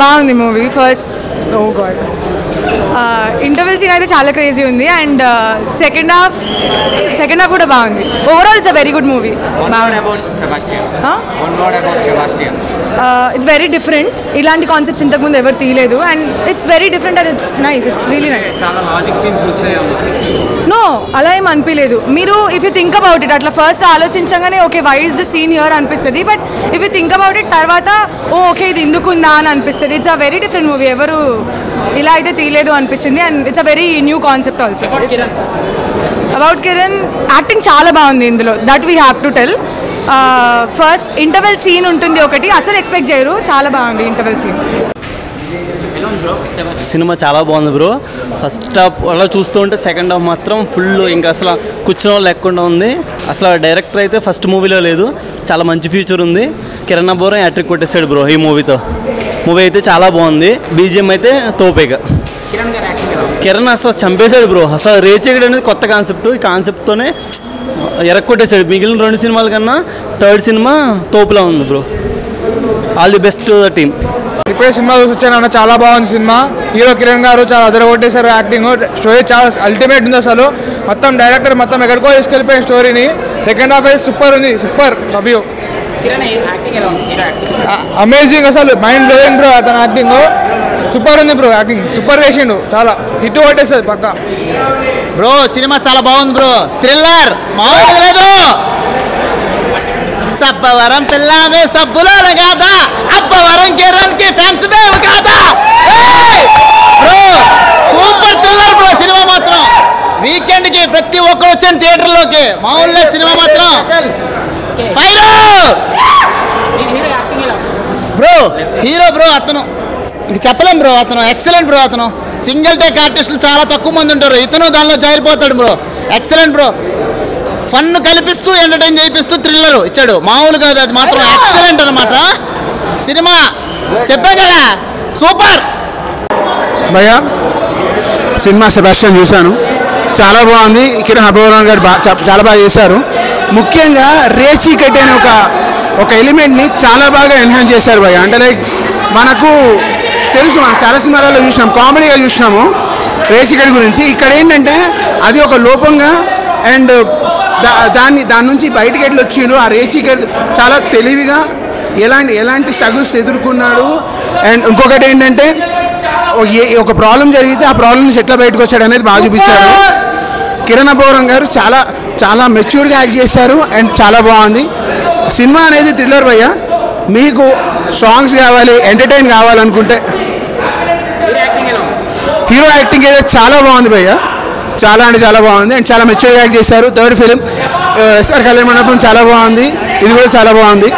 బాగుంది movie first oh god interval scene అయితే చాలా క్రేజీ ఉంది and second half second half కూడా బాగుంది. Overall it's a very good movie. It's very different ఇలాంటి కాన్సెప్ట్స్ ఇంతకుముందు ఎవరు తీయలేదు and it's very different and it's nice it's really nice no అలా ఏం అనిపించలేదు మీరు if you think about it అట్లా first ఆలోచించగానే okay why is the scene here అనిపిస్తుంది? But if you think about it తర్వాత ఓ ఓకే ఇది ఎందుకు ఉందా అని అనిపిస్తుంది. It's a very different movie ఎవరు ఇలా అయితే తీయలేదు అనిపించింది. And it's a very new concept also about Kiran acting చాలా బాగుంది ఇందులో. That we have to tell first interval scene ఉంటుంది ఒకటి. అసలు ఎక్స్పెక్ట్ చేయరు. చాలా బాగుంది ఇంటర్వెల్ సీన్ సినిమా చాలా బాగుంది బ్రో. ఫస్ట్ హాఫ్ అలా చూస్తూ ఉంటే సెకండ్ హాఫ్ మాత్రం ఫుల్ ఇంకా అసలు కూర్చున్న వాళ్ళు లేకుండా ఉంది. అసలు డైరెక్టర్ అయితే ఫస్ట్ మూవీలో లేదు. చాలా మంచి ఫ్యూచర్ ఉంది. కిరణ్ అబ్బోరం యాట్రిక్ కొట్టేశాడు బ్రో ఈ మూవీతో మూవీ అయితే చాలా బాగుంది. బీజిఎం అయితే తోపేగా కిరణ్ అసలు చంపేశాడు బ్రో. అసలు రేచేగడ్ అనేది కొత్త కాన్సెప్ట్ ఈ కాన్సెప్ట్తోనే ఎరక్కొట్టేశాడు. మిగిలిన రెండు సినిమాల కన్నా థర్డ్ సినిమా తోపులా ఉంది bro. All the best team ఇప్పుడే సినిమా చూసి వచ్చాను అన్న చాలా బాగుంది సినిమా. హీరో కిరణ్ గారు చాలా అదర కొట్టేశారు యాక్టింగ్ స్టోరీ చాలా అల్టిమేట్ ఉంది అసలు. మొత్తం డైరెక్టర్ మొత్తం ఎక్కడికో తీసుకెళ్ళిపోయిన స్టోరీని సెకండ్ హాఫ్ అయితే సూపర్ ఉంది. సూపర్ అభియో అమేజింగ్ అసలు. మైండ్ బ్లోయింగ్ బ్రో అతని యాక్టింగ్ సూపర్ ఉంది బ్రో యాక్టింగ్ సూపర్ చేసిండు. చాలా. హిట్ కొట్టేస్తుంది పక్క. బ్రో సినిమా చాలా బాగుంది బ్రో థ్రిల్లర్ మామూలుగా లేదు. సబ్బవరం పిల్లమే సబ్బులో కాదా? అబ్బవరం కిరణ్కి ఫ్యాన్స్ మేము కాదా? Bro super thriller bro cinema మాత్రం. వీకెండ్కి ప్రతి ఒక్కరు వచ్చాను థియేటర్లోకి మామూలు సినిమా మాత్రం. ఫైర్ బ్రో హీరో బ్రో అతను. ఇంక చెప్పలేం బ్రో అతను. ఎక్సలెంట్ బ్రో అతను. సింగిల్ టేక్ ఆర్టిస్టులు చాలా తక్కువ మంది ఉంటారు. ఇతను దానిలో జారిపోతాడు బ్రో. Excellent bro. ఫన్ కల్పిస్తూ ఎంటర్టైన్ చేపిస్తూ థ్రిల్లర్. ఇచ్చాడు. మామూలు కాదు అది మాత్రం ఎక్సలెంట్ అనమాట సినిమా చెప్పా కదా సూపర్! భయ్యా సినిమా సెబాస్టియన్ చూశాను. చాలా బాగుంది. కిరణ్ అభయవరం గారు చాలా బాగా చేశారు. ముఖ్యంగా రేచి కట్ అనే ఒక ఒక ఎలిమెంట్ని చాలా బాగా ఎన్హాన్స్ చేశారు భయ్య. అంటే లైక్ మనకు తెలుసు మనం చాలా సినిమాలలో చూసినాం కామెడీగా చూసినాము రేచి కట్ గురించి. ఇక్కడ ఏంటంటే అది ఒక లోపంగా అండ్ దాన్ని దాని నుంచి బయటికి ఎట్లా వచ్చిండు? ఆ రేచి కట్ చాలా తెలివిగా ఎలాంటి ఎలాంటి స్ట్రగుల్స్ ఎదుర్కొన్నాడు? అండ్ ఇంకొకటి ఏంటంటే ఒక ప్రాబ్లం జరిగితే ఆ ప్రాబ్లం నుంచి ఎట్లా బయటకు వచ్చాడు అనేది బాగా చూపించారు. కిరణ్ అపౌరం గారు చాలా చాలా మెచ్యూర్గా యాక్ట్ చేశారు అండ్ చాలా బాగుంది. సినిమా అనేది థ్రిల్లర్ భయ్య. మీకు సాంగ్స్ కావాలి ఎంటర్టైన్ కావాలనుకుంటే. హీరో యాక్టింగ్ అయితే చాలా బాగుంది భయ్య. చాలా అంటే చాలా బాగుంది. అండ్ చాలా మెచ్యూర్గా యాక్ట్ చేశారు. Third film SR Kalyana Mandapam చాలా బాగుంది. ఇది కూడా చాలా బాగుంది.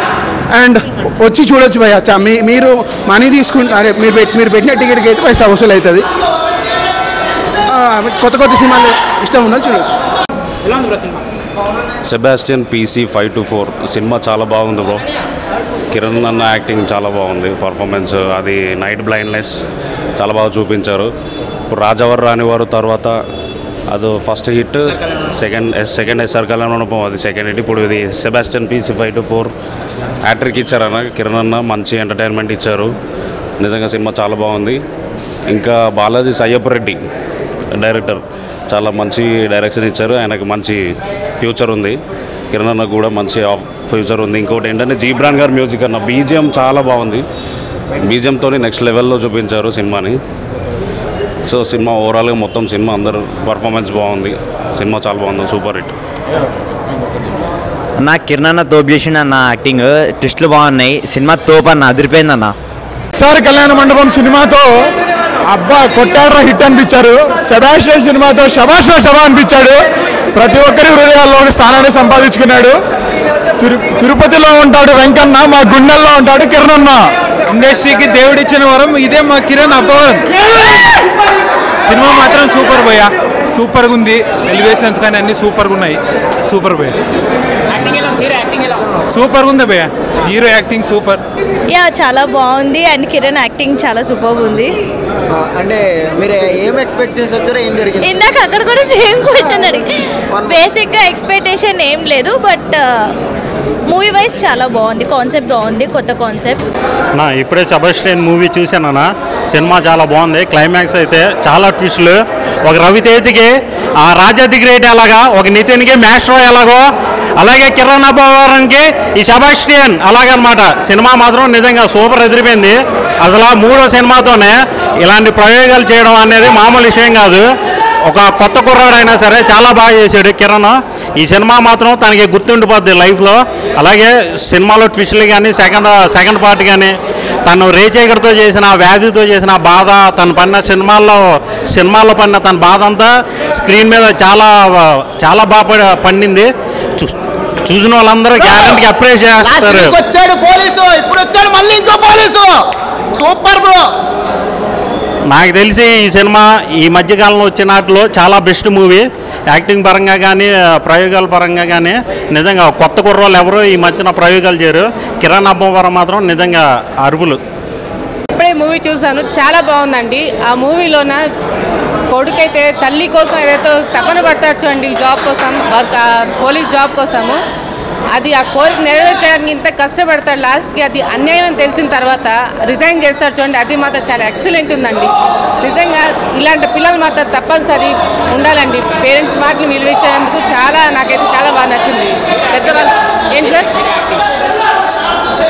అండ్ వచ్చి చూడొచ్చు భయ్య. చా- మీ మీరు మనీ తీసుకుంటే అదే మీరు మీరు పెట్టిన టికెట్కి అయితే పైసా వసూలు అవుతుంది. కొత్త కొత్త సినిమాలు ఇష్టం ఉందో చూడొచ్చు Sebastian PC five two four cinema చాలా బాగుంది బ్రో. కిరణ్ అన్న యాక్టింగ్ చాలా బాగుంది. పర్ఫార్మెన్స్ అది నైట్ బ్లైండ్నెస్ చాలా బాగా చూపించారు. ఇప్పుడు రాజవర్ రానివారు తర్వాత అది first hit second second SR Kalyana Mandapam అది సెకండ్ హిట్ ఇప్పుడు ఇది Sebastian PC five two four యాక్టర్కి ఇచ్చారన్న కిరణ్ అన్న మంచి ఎంటర్టైన్మెంట్ ఇచ్చారు. నిజంగా సినిమా చాలా బాగుంది. ఇంకా బాలాజీ సయ్యప్ప రెడ్డి డైరెక్టర్ చాలా మంచి డైరెక్షన్ ఇచ్చారు. ఆయనకు మంచి ఫ్యూచర్ ఉంది. కిరణ్ అన్న కూడా మంచి ఆఫ్- ఫ్యూచర్ ఉంది. ఇంకోటి ఏంటంటే జీబ్రాన్ గారు మ్యూజిక్ అన్న బీజిఎం చాలా బాగుంది. బీజిఎంతో నెక్స్ట్ లెవెల్లో చూపించారు సినిమాని. సో సినిమా ఓవరాల్గా మొత్తం సినిమా అందరు పర్ఫార్మెన్స్ బాగుంది. సినిమా చాలా బాగుంది. Super hit. అన్న కిరణ్ అన్న తోపు చేసిండు అన్న యాక్టింగ్ ట్విస్ట్లు బాగున్నాయి. సినిమా తోపు అన్న అదిరిపోయింది అన్న. సార్ కళ్యాణ మండపం సినిమాతో అబ్బా కొట్టాడ్రా హిట్ అనిపించారు. సెబాస్టియన్ సినిమాతో శబాష్ శబా అనిపించాడు. ప్రతి ఒక్కరి హృదయాల్లో ఒక స్థానాన్ని సంపాదించుకున్నాడు. తిరు తిరుపతిలో ఉంటాడు వెంకన్న మా గుండెల్లో ఉంటాడు కిరణ్ అన్న. ఇండస్ట్రీకి దేవుడిచ్చిన వరం ఇదే మా కిరణ్ అబ్బవన్. సినిమా మాత్రం సూపర్ భయ్య. సూపర్గా ఉంది. ఎలివేషన్స్ కానీ అన్ని సూపర్గా ఉన్నాయి. సూపర్ భయ్య. సూపర్గా ఉంది భయ్య. Hero acting super. యా చాలా బాగుంది. అండ్ కిరణ్ యాక్టింగ్ చాలా సూపర్ ఉంది. అంటే మీరు ఏం ఎక్స్పెక్ట్ చేసి వచ్చారో ఏం జరిగింది? ఇందాక అక్కడ కూడా సేమ్ క్వశ్చన్ అడిగి బేసిక్గా ఎక్స్పెక్టేషన్ ఏం లేదు బట్ మూవీ వైజ్ చాలా బాగుంది. కాన్సెప్ట్ బాగుంది. కొత్త కాన్సెప్ట్ నా ఇప్పుడే సెబస్టియన్ మూవీ చూశానన్నా సినిమా చాలా బాగుంది. క్లైమాక్స్ అయితే చాలా ట్విస్టులు ఒక రవితేజకి ఆ రాజా గ్రేట్ ఎలాగా ఒక నితిన్కి మ్యాస్ట్రో ఎలాగో అలాగే కిరణ్ అబ్బవరానికి ఈ సెబాస్టియన్ అలాగనమాట. సినిమా మాత్రం నిజంగా సూపర్ ఎదిరిపోయింది. అసలు ఆ మూడో సినిమాతోనే ఇలాంటి ప్రయోగాలు చేయడం అనేది మామూలు విషయం కాదు. ఒక కొత్త కుర్రాడైనా సరే చాలా బాగా చేశాడు కిరణ్. ఈ సినిమా మాత్రం తనకి గుర్తుండిపోద్ది లైఫ్లో అలాగే సినిమాలో ట్విస్టులు కానీ సెకండ్ సెకండ్ పార్ట్ కానీ తను రేచేకర్తో చేసిన వ్యాధితో చేసిన బాధ తను పడిన సినిమాల్లో సినిమాల్లో పడిన తన బాధ అంతా స్క్రీన్ మీద చాలా చాలా బాగా పండింది. చూ- చూసిన వాళ్ళందరూ గ్యారంటీ అప్రిషియేట్ చేస్తారు. వచ్చాడు పోలీసు ఇప్పుడు వచ్చాడు మళ్ళీ ఇంకో పోలీసు. సూపర్ బ్రో నాకు తెలిసి ఈ సినిమా ఈ మధ్యకాలంలో వచ్చినాటిలో చాలా బెస్ట్ మూవీ. యాక్టింగ్ పరంగా కానీ ప్రయోగాల పరంగా కానీ నిజంగా కొత్త కుర్రోళ్ళు ఎవరు ఈ మధ్యన ప్రయోగాలు చేయరు. కిరణ్ అబ్బవరం మాత్రం నిజంగా అరుపులు ఇప్పుడే మూవీ చూశాను. చాలా బాగుందండి. ఆ మూవీలోన కొడుకైతే తల్లి కోసం ఏదైతే తపన పడతాడు చూడండి జాబ్ కోసం వర్క్ పోలీస్ జాబ్ కోసము. అది ఆ కోరిక నెరవేర్చడానికి ఇంత కష్టపడతాడు లాస్ట్కి అది అన్యాయం అని తెలిసిన తర్వాత రిజైన్ చేస్తాడు చూడండి. అది మాత్రం చాలా ఎక్సలెంట్ ఉందండి. నిజంగా ఇలాంటి పిల్లలు మాత్రం తప్పనిసరి ఉండాలండి. పేరెంట్స్ మాటలు నిలువించినందుకు చాలా నాకైతే చాలా బాగా నచ్చింది. పెద్దవాళ్ళు ఏంటి సార్?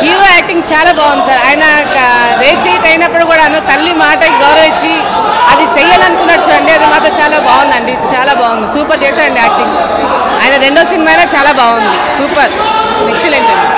హీరో యాక్టింగ్ చాలా బాగుంది సార్. ఆయన రేచి అయినప్పుడు కూడా తల్లి మాటకి గౌరవించి అది చెయ్యాలనుకున్నాడు చూడండి. అది మాత్రం చాలా బాగుందండి. చాలా బాగుంది. సూపర్ చేశాడండి యాక్టింగ్. ఆయన రెండో సినిమా చాలా బాగుంది. సూపర్. ఎక్సలెంట్ అండి.